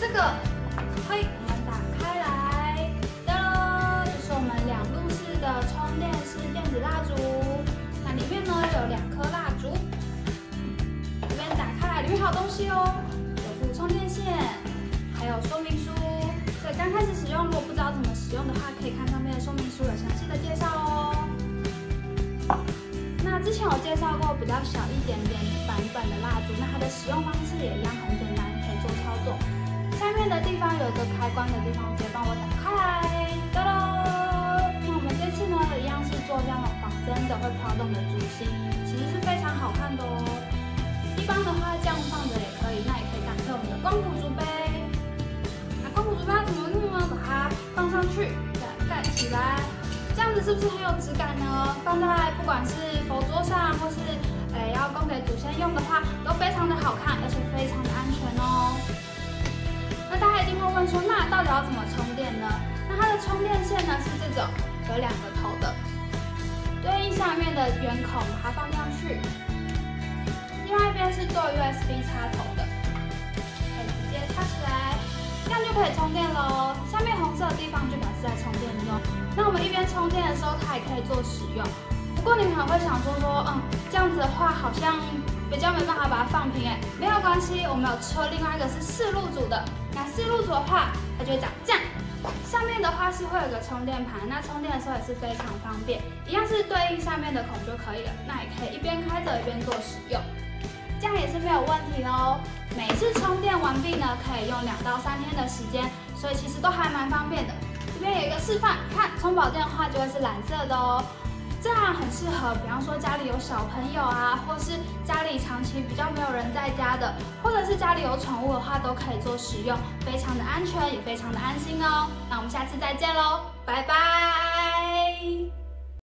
这个，嘿，我们打开来，噔，这、就是我们两路式的充电式电子蜡烛，那里面呢有两颗蜡烛，这边打开来，里面好东西哦，有副充电线，还有说明书，对刚开始使用如果不知道怎么使用的话，可以看上面的说明书有详细的介绍哦。那之前我介绍过比较小一点点版本的蜡烛，那它的使用方式也一样很简单，可以做。有个开关的地方，直接帮我打开，哒喽！那我们这次呢，一样是做这样的仿真的会飘动的烛芯，其实是非常好看的哦。一般的话这样放着也可以，那也可以搭配我们的光谱烛杯。那光谱烛杯要怎么用呢？把它放上去，盖盖起来，这样子是不是很有质感呢？放在不管是佛桌上，或是要怎么充电呢？那它的充电线呢是这种有两个头的，对应下面的圆孔把它放上去，另外一边是做 USB 插头的，可以直接插起来，这样就可以充电喽。下面红色的地方就表示在充电用。那我们一边充电的时候，它也可以做使用。不过你们可能会想说说，嗯，这样子的话好像比较没办法把它放平哎，没有关系，我们有车另外一个是四路组的。那四路组的话，它就会长这样。上面的话是会有个充电盘，那充电的时候也是非常方便，一样是对应下面的孔就可以了。那也可以一边开着一边做使用，这样也是没有问题哦。每次充电完毕呢，可以用两到三天的时间，所以其实都还蛮方便的。这边有一个示范，看充饱电的话就会是蓝色的哦。这样很适合，比方说家里有小朋友啊，或是家里长期比较没有人在家的，或者是家里有宠物的话，都可以做使用，非常的安全，也非常的安心哦。那我们下次再见喽，拜拜。